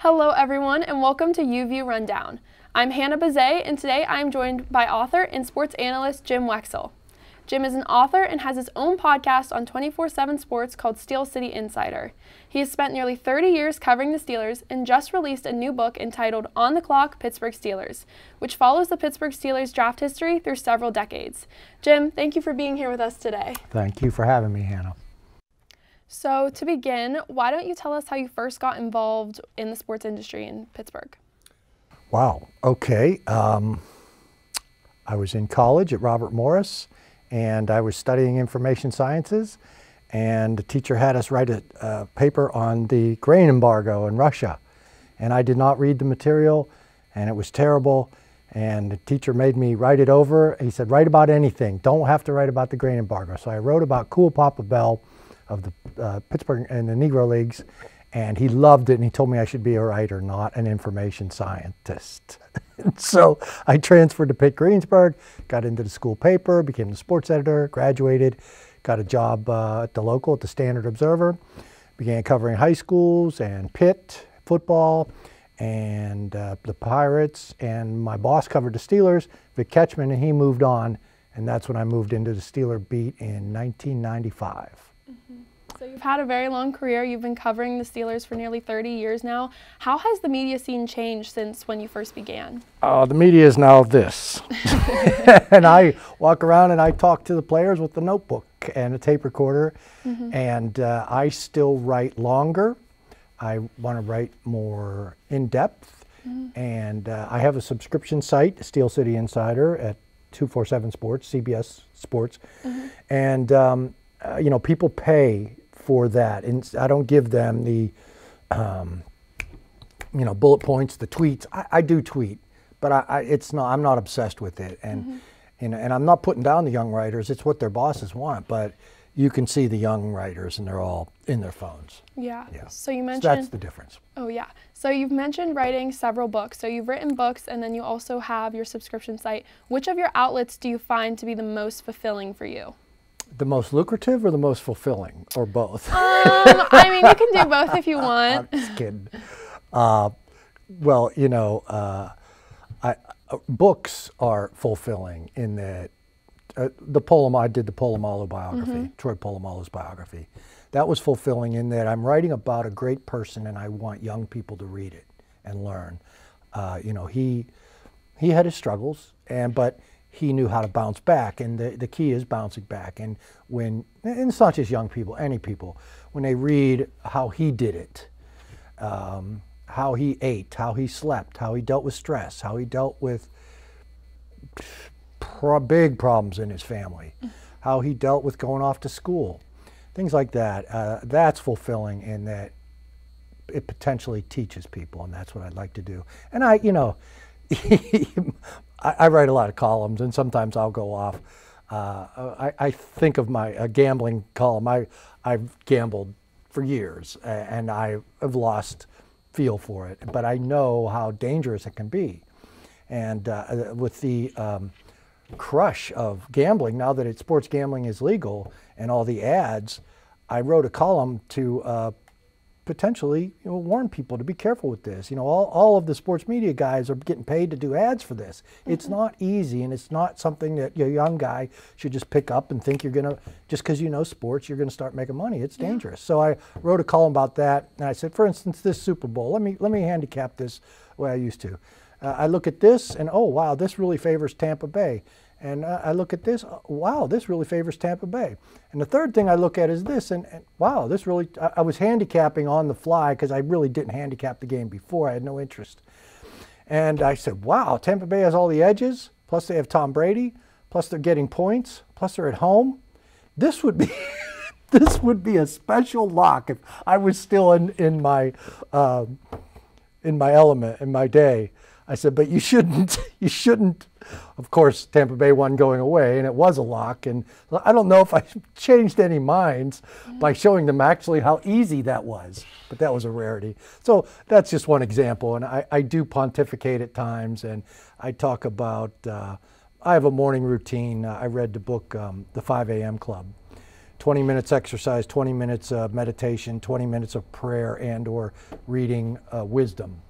Hello, everyone, and welcome to UView Rundown. I'm Hannah Buzza, and today I am joined by author and sports analyst Jim Wexell. Jim is an author and has his own podcast on 24 7 sports called Steel City Insider. He has spent nearly 30 years covering the Steelers and just released a new book entitled On the Clock Pittsburgh Steelers, which follows the Pittsburgh Steelers draft history through several decades. Jim, thank you for being here with us today. Thank you for having me, Hannah. So, to begin, why don't you tell us how you first got involved in the sports industry in Pittsburgh? Wow, okay. Um, I was in college at Robert Morris and I was studying information sciences and the teacher had us write a, a, paper on the grain embargo in Russia. And I did not read the material and it was terrible. And the teacher made me write it over. He said, write about anything. Don't have to write about the grain embargo. So I wrote about Cool Papa Bell of the uh, Pittsburgh and the Negro Leagues. And he loved it and he told me I should be a writer, not an information scientist. so I transferred to Pitt Greensburg, got into the school paper, became the sports editor, graduated, got a job uh, at the local at the Standard Observer, began covering high schools and Pitt football and uh, the Pirates. And my boss covered the Steelers, Vic Ketchman, and he moved on. And that's when I moved into the Steeler beat in 1995. So you've had a very long career. You've been covering the Steelers for nearly 30 years now. How has the media scene changed since when you first began? Uh, the media is now this. and I walk around and I talk to the players with a notebook and a tape recorder. Mm -hmm. And uh, I still write longer. I want to write more in depth. Mm -hmm. And uh, I have a subscription site, Steel City Insider, at 247 Sports, CBS Sports. Mm -hmm. And, um, uh, you know, people pay for that. And I don't give them the, um, you know, bullet points, the tweets. I, I do tweet, but I, I, it's not. I'm not obsessed with it, and mm-hmm. and and I'm not putting down the young writers. It's what their bosses want, but you can see the young writers, and they're all in their phones. Yeah. Yeah. So you mentioned so that's the difference. Oh yeah. So you've mentioned writing several books. So you've written books, and then you also have your subscription site. Which of your outlets do you find to be the most fulfilling for you? The most lucrative or the most fulfilling, or both? Um, I mean, you can do both if you want. I'm just kidding. Uh, well, you know, uh, I, uh, books are fulfilling in that uh, the Polamalu, I did the Polamalu biography, mm -hmm. Troy Polamalu's biography. That was fulfilling in that I'm writing about a great person and I want young people to read it and learn. Uh, you know, he he had his struggles, and but he knew how to bounce back. And the, the key is bouncing back. And when, and it's not just young people, any people, when they read how he did it, um, how he ate, how he slept, how he dealt with stress, how he dealt with pro big problems in his family, how he dealt with going off to school, things like that. Uh, that's fulfilling in that it potentially teaches people, and that's what I'd like to do. And I, you know, I, I, write a lot of columns, and sometimes I'll go off. Uh, I, I, think of my gambling column. I, I've gambled for years, and I have lost feel for it. But I know how dangerous it can be. And uh, with the um, crush of gambling, now that it, sports gambling is legal and all the ads, I wrote a column to uh, potentially you know, warn people to be careful with this. You know, all, all of the sports media guys are getting paid to do ads for this. It's not easy, and it's not something that a young guy should just pick up and think you're going to, just because you know sports, you're going to start making money. It's dangerous. Yeah. So I wrote a column about that, and I said, for instance, this Super Bowl, let me, let me handicap this the way I used to. Uh, I look at this, and oh, wow, this really favors Tampa Bay. And I look at this, uh, wow, this really favors Tampa Bay. And the third thing I look at is this, and, and wow, this really, I, I, was handicapping on the fly because I really didn't handicap the game before. I had no interest. And I said, wow, Tampa Bay has all the edges, plus they have Tom Brady, plus they're getting points, plus they're at home. This would be, this would be a special lock if I was still in, in my, uh, in my element, in my day. I said, but you shouldn't, you shouldn't. Of course, Tampa Bay won going away, and it was a lock. And I don't know if I changed any minds by showing them actually how easy that was, but that was a rarity. So that's just one example. And I, I do pontificate at times, and I talk about. Uh, I have a morning routine. Uh, I read the book um, The 5 a.m. Club, 20 minutes exercise, 20 minutes of meditation, 20 minutes of prayer and or reading uh, wisdom.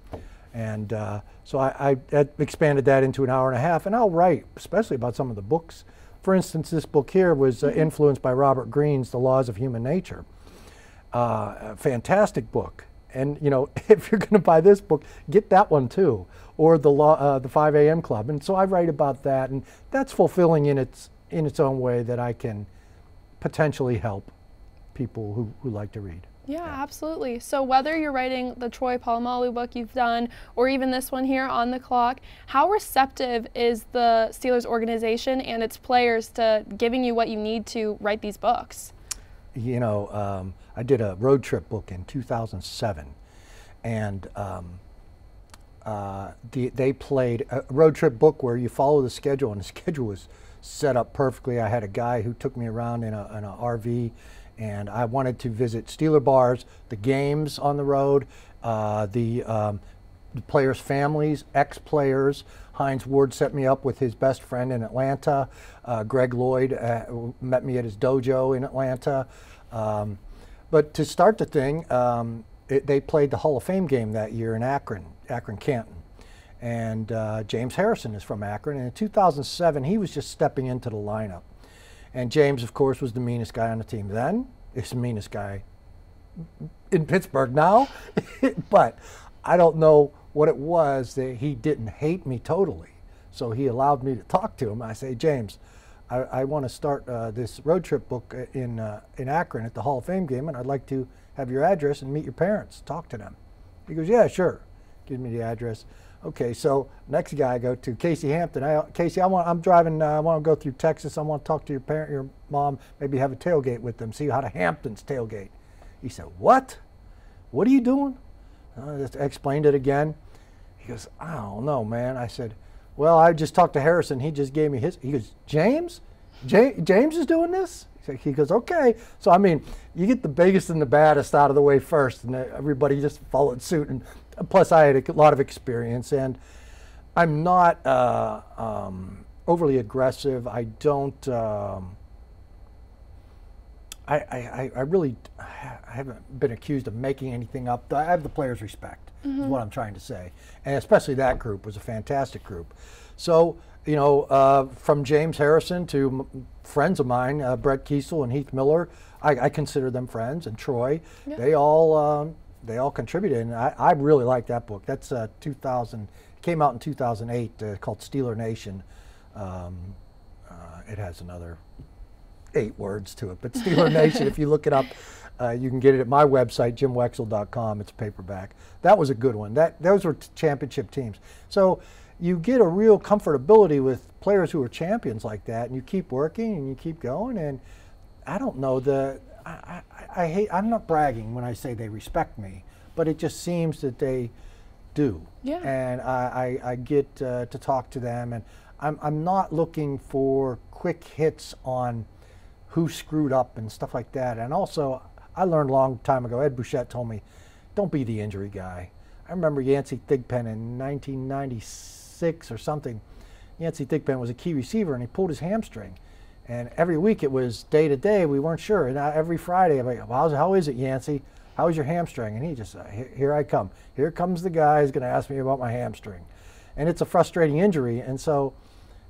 And uh, so I, I, expanded that into an hour and a half, and I'll write, especially about some of the books. For instance, this book here was uh, mm-hmm. influenced by Robert Greene's The Laws of Human Nature. Uh, a fantastic book. And you know, if you're going to buy this book, get that one too, or the law, uh, the 5 a.m. Club. And so I write about that, and that's fulfilling in its in its own way that I can potentially help people who, who like to read. Yeah, yeah, absolutely. So whether you're writing the Troy Polamalu book you've done, or even this one here on the clock, how receptive is the Steelers organization and its players to giving you what you need to write these books? You know, um, I did a road trip book in 2007, and um, uh, the, they played a road trip book where you follow the schedule, and the schedule was set up perfectly. I had a guy who took me around in a, in a RV and I wanted to visit Steeler bars, the games on the road, uh, the, um, the, players' families, ex-players. Hines Ward set me up with his best friend in Atlanta. Uh, Greg Lloyd uh, met me at his dojo in Atlanta. Um, but to start the thing, um, it, they played the Hall of Fame game that year in Akron, Akron Canton. And uh, James Harrison is from Akron. And in 2007, he was just stepping into the lineup. And James, of course, was the meanest guy on the team then. He's the meanest guy in Pittsburgh now. but I don't know what it was that he didn't hate me totally. So he allowed me to talk to him. I say, James, I, I want to start uh, this road trip book in, uh, in Akron at the Hall of Fame game, and I'd like to have your address and meet your parents, talk to them. He goes, Yeah, sure. Give me the address. Okay, so next guy I go to Casey Hampton. I, Casey, I want, I'm driving. Uh, I want to go through Texas. I want to talk to your parent, your mom. Maybe have a tailgate with them. See how the Hamptons tailgate. He said, "What? What are you doing?" I just explained it again. He goes, "I don't know, man." I said, "Well, I just talked to Harrison. He just gave me his." He goes, "James, James is doing this." He goes, "Okay." So I mean, you get the biggest and the baddest out of the way first, and everybody just followed suit. And plus I had a lot of experience and I'm not uh, um, overly aggressive. I don't, um, I, I, I really I haven't been accused of making anything up. I have the players' respect, mm-hmm. is what I'm trying to say. And especially that group was a fantastic group. So, you know, uh, from James Harrison to m- friends of mine, uh, Brett Keisel and Heath Miller, I, I, consider them friends, and Troy, yeah. they all um, they all contributed, and I, I really like that book. That's uh, 2000, came out in 2008, uh, called Steeler Nation. Um, uh, it has another eight words to it, but Steeler Nation, if you look it up, uh, you can get it at my website, jimwexell.com. It's paperback. That was a good one. That those were championship teams. So you get a real comfortability with players who are champions like that, and you keep working and you keep going. And I don't know the I, I, hate. I'm not bragging when I say they respect me, but it just seems that they do. Yeah. And I, I, I get uh, to talk to them, and I'm, I'm not looking for quick hits on who screwed up and stuff like that. And also, I learned a long time ago. Ed Bouchette told me, "Don't be the injury guy." I remember Yancey Thigpen in 1996 or something. Yancey Thigpen was a key receiver, and he pulled his hamstring and every week it was day to day. We weren't sure. And every Friday, I'm like, well, how is it, Yancey? How's your hamstring? And he just, uh, here, here, I come. Here comes the guy who's going to ask me about my hamstring. And it's a frustrating injury. And so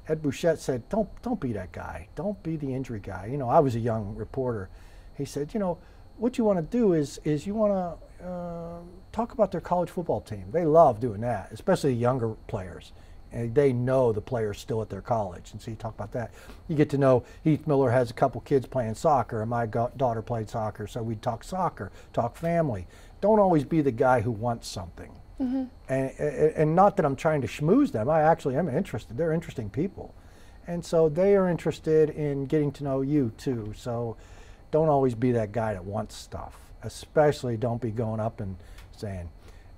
Ed Bouchette said, don't, don't be that guy. Don't be the injury guy. You know, I was a young reporter. He said, you know, what you want to do is, is you want to uh, talk about their college football team. They love doing that, especially younger players and they know the players still at their college. And so you talk about that. You get to know Heath Miller has a couple kids playing soccer, and my daughter played soccer, so we talk soccer, talk family. Don't always be the guy who wants something. Mm-hmm. And, and not that I'm trying to schmooze them. I actually am interested. They're interesting people. And so they are interested in getting to know you too. So don't always be that guy that wants stuff. Especially don't be going up and saying,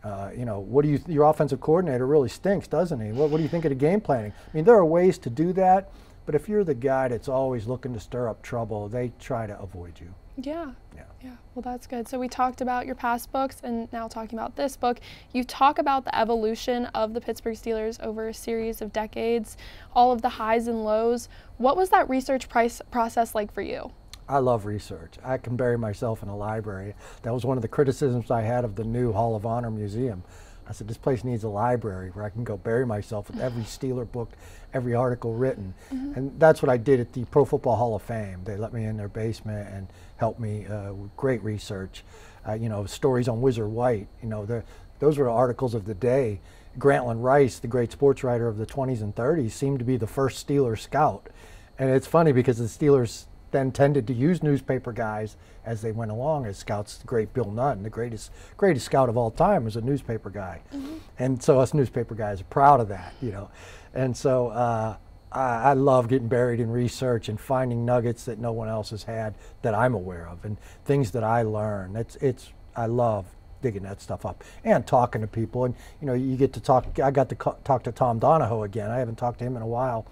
uh, you know, what do you, your offensive coordinator really stinks, doesn't he? What, what do you think of the game planning? I mean, there are ways to do that, but if you're the guy that's always looking to stir up trouble, they try to avoid you. Yeah. Yeah. Yeah. Well, that's good. So we talked about your past books and now talking about this book. You talk about the evolution of the Pittsburgh Steelers over a series of decades, all of the highs and lows. What was that research price process like for you? I love research. I can bury myself in a library. That was one of the criticisms I had of the new Hall of Honor Museum. I said, this place needs a library where I can go bury myself with every Steeler book, every article written. Mm-hmm. And that's what I did at the Pro Football Hall of Fame. They let me in their basement and helped me uh, with great research. Uh, you know, stories on Whizzer White, you know, the those were the articles of the day. Grantland Rice, the great sports writer of the 20s and 30s, seemed to be the first Steeler scout. And it's funny because the Steelers then tended to use newspaper guys as they went along as scouts. The great Bill Nunn, the greatest greatest scout of all time, was a newspaper guy, mm-hmm. and so us newspaper guys are proud of that, you know. And so uh, I, I, love getting buried in research and finding nuggets that no one else has had that I'm aware of, and things that I learn. It's it's I love digging that stuff up and talking to people, and you know you get to talk. I got to co- talk to Tom Donahoe again. I haven't talked to him in a while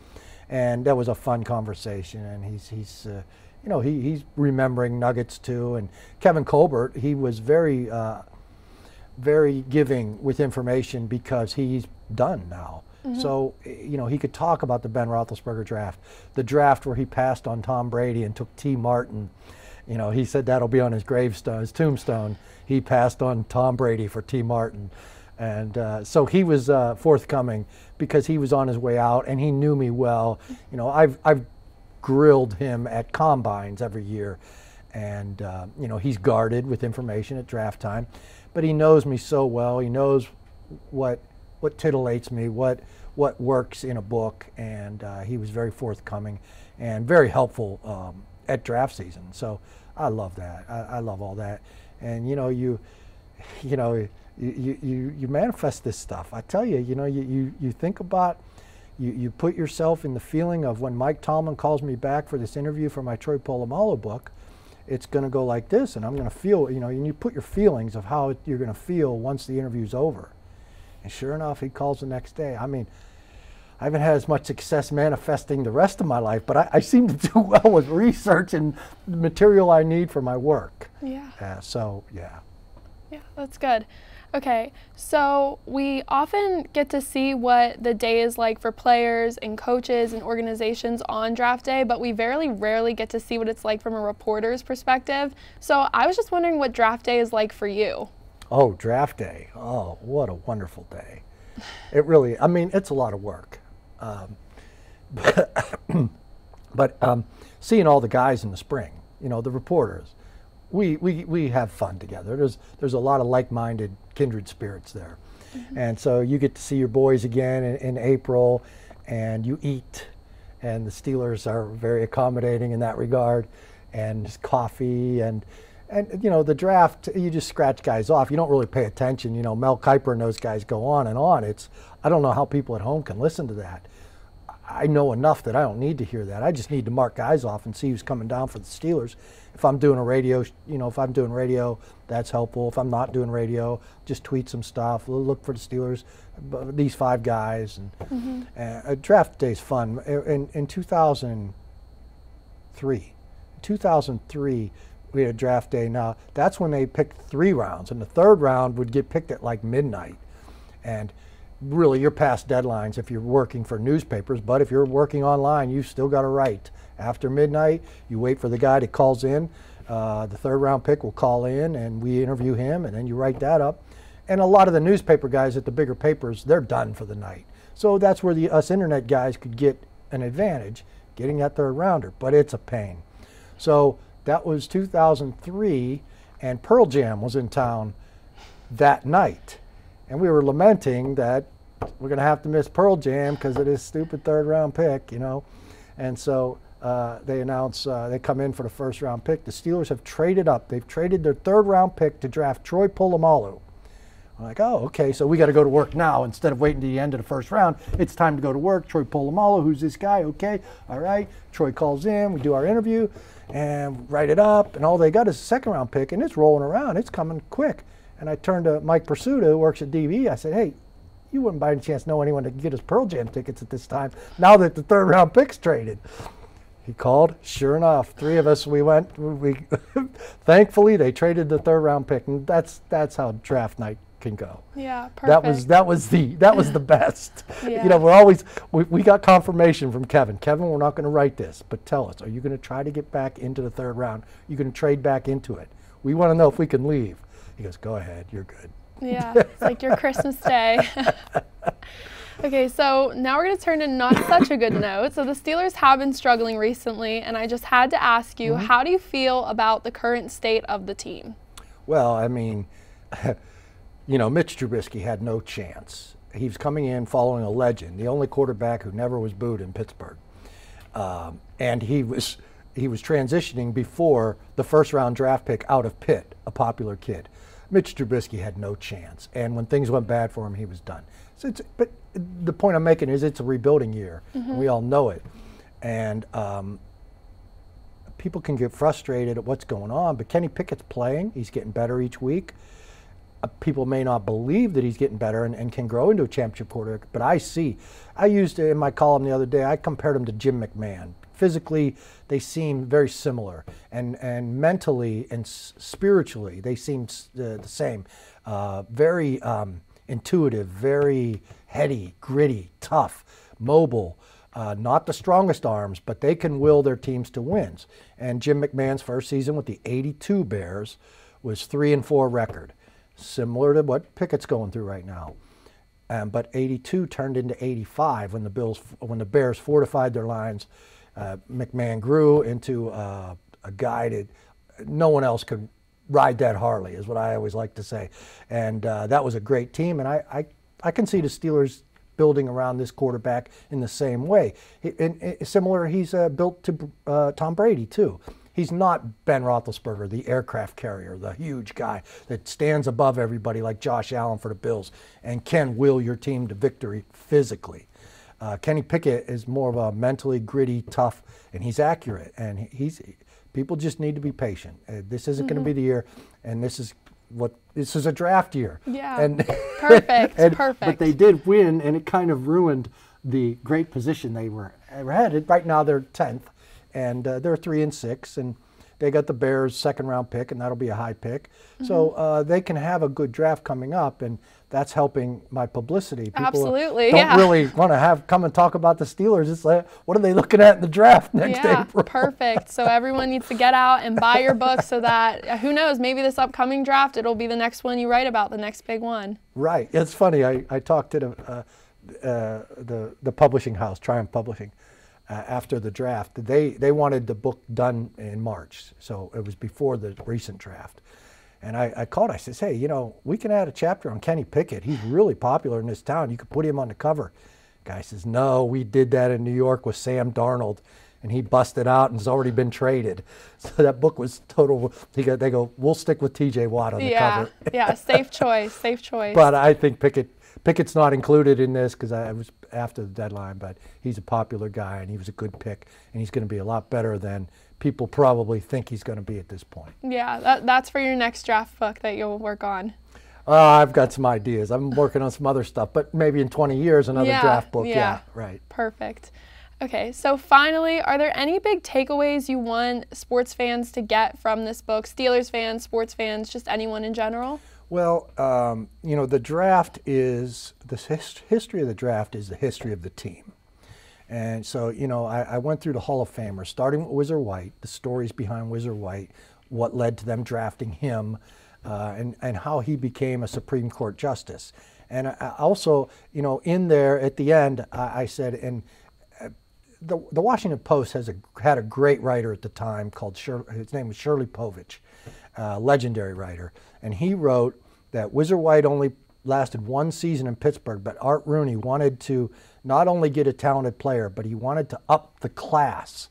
and that was a fun conversation. And he's he's uh, you know he, he's remembering nuggets too. And Kevin Colbert, he was very uh, very giving with information because he's done now. Mm-hmm. So you know he could talk about the Ben Roethlisberger draft, the draft where he passed on Tom Brady and took Tee Martin. You know he said that'll be on his gravestone, his tombstone. He passed on Tom Brady for Tee Martin. And uh, so he was uh, forthcoming because he was on his way out and he knew me well. You know, I've, I've grilled him at combines every year. And, uh, you know, he's guarded with information at draft time. But he knows me so well. He knows what, what titillates me, what, what works in a book. And uh, he was very forthcoming and very helpful um, at draft season. So I love that. I, I love all that. And, you know, you, you know, you, you, you manifest this stuff. I tell you, you know, you, you, you think about, you, you put yourself in the feeling of when Mike Tomlin calls me back for this interview for my Troy Polamalu book, it's going to go like this, and I'm going to feel, you know, and you put your feelings of how you're going to feel once the interview's over. And sure enough, he calls the next day. I mean, I haven't had as much success manifesting the rest of my life, but I, I seem to do well with research and the material I need for my work. Yeah. Uh, so, yeah. Yeah, that's good. Okay, so we often get to see what the day is like for players and coaches and organizations on draft day, but we very rarely get to see what it's like from a reporter's perspective. So I was just wondering what draft day is like for you. Oh, draft day. Oh, what a wonderful day. It really, I mean, it's a lot of work. Um, but, but um, seeing all the guys in the spring, you know, the reporters, we, we, we have fun together. There's, there's a lot of like minded kindred spirits there. Mm-hmm. And so you get to see your boys again in, in, April and you eat. And the Steelers are very accommodating in that regard. And coffee and, and you know, the draft, you just scratch guys off. You don't really pay attention. You know, Mel Kiper and those guys go on and on. It's, I don't know how people at home can listen to that. I know enough that I don't need to hear that. I just need to mark guys off and see who's coming down for the Steelers. If I'm doing a radio, you know, if I'm doing radio, that's helpful. If I'm not doing radio, just tweet some stuff. Look for the Steelers, these five guys, and mm-hmm. uh, draft day is fun. In, in 2003, 2003, we had a draft day. Now that's when they picked three rounds, and the third round would get picked at like midnight, and really you're past deadlines if you're working for newspapers, but if you're working online, you've still got to write. After midnight, you wait for the guy that calls in. Uh, the third round pick will call in and we interview him and then you write that up. And a lot of the newspaper guys at the bigger papers, they're done for the night. So that's where the us internet guys could get an advantage, getting that third rounder, but it's a pain. So that was 2003 and Pearl Jam was in town that night and we were lamenting that we're going to have to miss Pearl Jam because of this stupid third round pick, you know. And so uh, they announce uh, they come in for the first round pick. The Steelers have traded up. They've traded their third round pick to draft Troy Polamalu. I'm like, oh, okay, so we got to go to work now instead of waiting to the end of the first round. It's time to go to work. Troy Polamalu, who's this guy? Okay, all right. Troy calls in. We do our interview and write it up, and all they got is a second round pick, and it's rolling around. It's coming quick. And I turned to Mike Prisuta, who works at DB. I said, hey, you wouldn't by any chance know anyone that could get us Pearl Jam tickets at this time now that the third round pick's traded. He called. Sure enough, three of us we went. We thankfully they traded the third round pick, and that's that's how draft night can go. Yeah, perfect. That was that was the that was the best. Yeah. You know, we're always we, we got confirmation from Kevin. Kevin, we're not going to write this, but tell us, are you going to try to get back into the third round? Are you going to trade back into it? We want to know if we can leave. He goes, go ahead, you're good. Yeah, it's like your Christmas day. okay, so now we're going to turn to not such a good note. So the Steelers have been struggling recently, and I just had to ask you, how do you feel about the current state of the team? Well, I mean, you know, Mitch Trubisky had no chance. He was coming in following a legend, the only quarterback who never was booed in Pittsburgh, um, and he was he was transitioning before the first round draft pick out of Pitt, a popular kid. Mitch Trubisky had no chance, and when things went bad for him, he was done. So it's, but the point I'm making is it's a rebuilding year. We all know it, and um, people can get frustrated at what's going on. But Kenny Pickett's playing; he's getting better each week. Uh, people may not believe that he's getting better and, and can grow into a championship quarterback, but I see. I used in my column the other day. I compared him to Jim McMahon. Physically, they seem very similar, and and mentally and spiritually, they seem the, the same. Uh, very um, intuitive, very heady, gritty, tough, mobile. Uh, not the strongest arms, but they can will their teams to wins. And Jim McMahon's first season with the 82 Bears was three and four record, similar to what Pickett's going through right now. Um, but 82 turned into 85 when the Bills, when the Bears fortified their lines. Uh, McMahon grew into uh, a guy that no one else could ride that Harley, is what I always like to say. And uh, that was a great team. And I, I, I can see the Steelers building around this quarterback in the same way. And, and similar, he's uh, built to uh, Tom Brady too. He's not Ben Roethlisberger, the aircraft carrier, the huge guy that stands above everybody like Josh Allen for the Bills and can will your team to victory physically. Uh, Kenny Pickett is more of a mentally gritty, tough, and he's accurate. And he's people just need to be patient. Uh, this isn't going to be the year, and this is what this is a draft year. Yeah. And Perfect, and- perfect. But they did win, and it kind of ruined the great position they were headed. Right now, they're tenth, and uh, they're three and six, and they got the Bears' second round pick, and that'll be a high pick. So Mm-hmm. uh, they can have a good draft coming up, and that's helping my publicity. People Absolutely, don't yeah. really want to have come and talk about the Steelers. It's like, what are they looking at in the draft next yeah, April? perfect. So everyone needs to get out and buy your book so that uh, who knows, maybe this upcoming draft it'll be the next one you write about, the next big one. Right. It's funny. I, I talked to the, uh, uh, the the publishing house, Triumph Publishing, uh, after the draft. They they wanted the book done in March, so it was before the recent draft. And I, I called. I says, "Hey, you know, we can add a chapter on Kenny Pickett. He's really popular in this town. You could put him on the cover." Guy says, "No, we did that in New York with Sam Darnold." And he busted out and has already been traded. So that book was total. Go, they go, we'll stick with T.J. Watt on the yeah, cover. yeah, safe choice, safe choice. But I think Pickett Pickett's not included in this because I was after the deadline. But he's a popular guy and he was a good pick, and he's going to be a lot better than people probably think he's going to be at this point. yeah, that, that's for your next draft book that you'll work on. Uh, I've got some ideas. I'm working on some other stuff, but maybe in 20 years another Yeah, draft book. yeah. yeah, right. Perfect. Okay, so finally, are there any big takeaways you want sports fans to get from this book? Steelers fans, sports fans, just anyone in general? Well, um, you know, the draft is the his, history of the draft is the history of the team. And so, you know, I, I went through the Hall of Famers, starting with Whizzer White, the stories behind Whizzer White, what led to them drafting him, uh, and, and how he became a Supreme Court justice. And I, also, you know, in there at the end, I, I said, and uh, the, the Washington Post has a, had a great writer at the time called Shir, his name was Shirley Povich, uh, legendary writer, and he wrote that Whizzer White only lasted one season in Pittsburgh, but Art Rooney wanted to not only get a talented player, but he wanted to up the class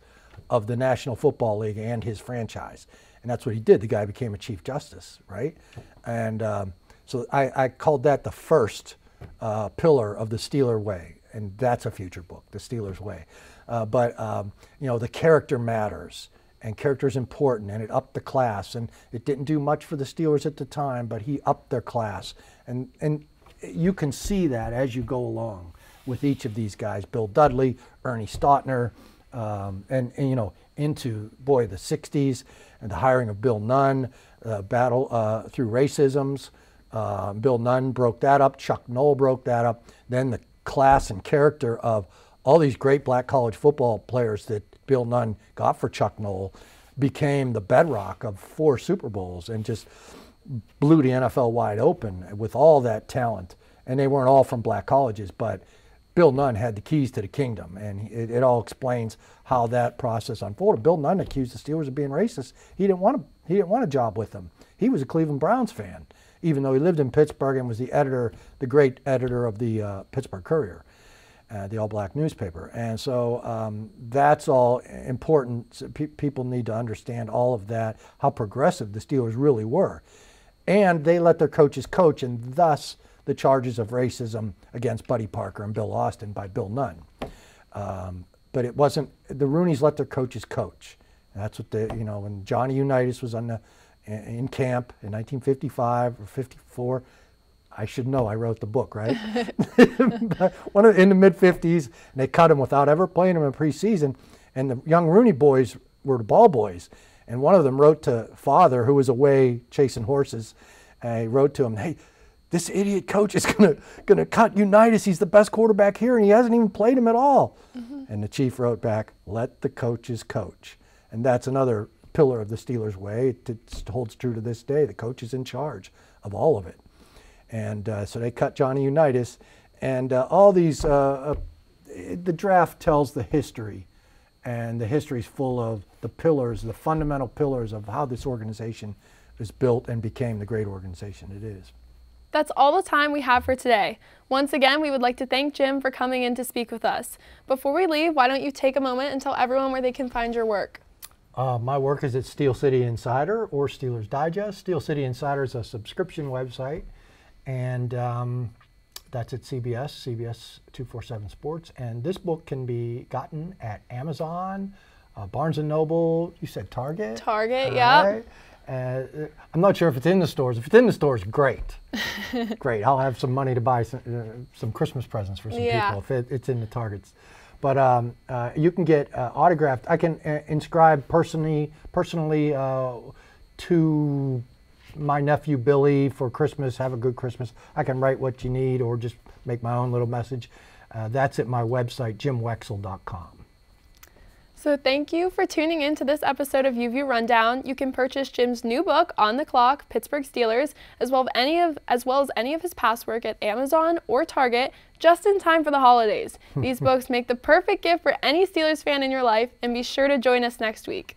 of the National Football League and his franchise, and that's what he did. The guy became a chief justice, right? And um, so I, I called that the first uh, pillar of the Steeler way, and that's a future book, The Steelers Way. Uh, but um, you know, the character matters, and character is important, and it upped the class. And it didn't do much for the Steelers at the time, but he upped their class, and and you can see that as you go along with each of these guys: Bill Dudley, Ernie Stautner, um, and, and you know, into boy the '60s and the hiring of Bill Nunn, uh, battle uh, through racisms Uh, Bill Nunn broke that up. Chuck Noll broke that up. Then the class and character of all these great black college football players that Bill Nunn got for Chuck Noll became the bedrock of four Super Bowls and just blew the NFL wide open with all that talent. And they weren't all from black colleges, but Bill Nunn had the keys to the kingdom, and it, it, all explains how that process unfolded. Bill Nunn accused the Steelers of being racist. He didn't want a, he didn't want a job with them. He was a Cleveland Browns fan, even though he lived in Pittsburgh and was the editor, the great editor of the uh, Pittsburgh Courier, uh, the all-black newspaper. And so um, that's all important. Pe people need to understand all of that, how progressive the Steelers really were, and they let their coaches coach, and thus the charges of racism against Buddy Parker and Bill Austin by Bill Nunn. Um, but it wasn't, the Rooneys let their coaches coach. And that's what the, you know, when Johnny Unitas was on the, in camp in 1955 or 54, I should know, I wrote the book, right? One of, in the mid 50s, and they cut him without ever playing him in preseason. And the young Rooney boys were the ball boys. And one of them wrote to father, who was away chasing horses, and he wrote to him, hey, this idiot coach is gonna gonna cut Unitas. He's the best quarterback here, and he hasn't even played him at all. Mm-hmm. And the chief wrote back, "Let the coaches coach," and that's another pillar of the Steelers' way. It, it holds true to this day. The coach is in charge of all of it, and uh, so they cut Johnny Unitas, and uh, all these. Uh, uh the draft tells the history, and the history is full of the pillars, the fundamental pillars of how this organization is built and became the great organization it is. That's all the time we have for today. Once again, we would like to thank Jim for coming in to speak with us. Before we leave, why don't you take a moment and tell everyone where they can find your work? Uh, my work is at Steel City Insider or Steelers Digest. Steel City Insider is a subscription website, and um, that's at CBS, CBS 247 Sports. And this book can be gotten at Amazon, uh, Barnes & Noble, you said Target? Target, yeah. Right. Uh, I'm not sure if it's in the stores. If it's in the stores, great, great. I'll have some money to buy some, uh, some Christmas presents for some yeah. people if it, it's in the Targets. But um, uh, you can get uh, autographed. I can uh, inscribe personally, personally uh, to my nephew Billy for Christmas. Have a good Christmas. I can write what you need or just make my own little message. that's at my website, jimwexell.com. So thank you for tuning in to this episode of UView Rundown. You can purchase Jim's new book, On the Clock, Pittsburgh Steelers, as well as any of as well as any of his past work at Amazon or Target, just in time for the holidays. These books make the perfect gift for any Steelers fan in your life, and be sure to join us next week.